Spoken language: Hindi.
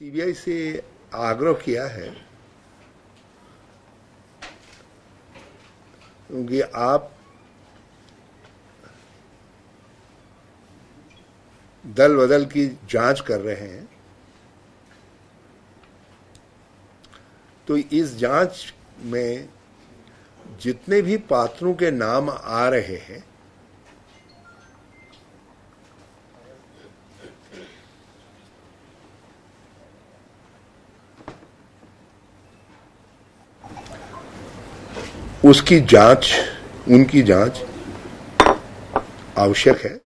सीबीआई से आग्रह किया है क्योंकि आप दल बदल की जाँच कर रहे हैं तो इस जाँच में जितने भी पात्रों के नाम आ रहे हैं उसकी जाँच उनकी जाँच आवश्यक है।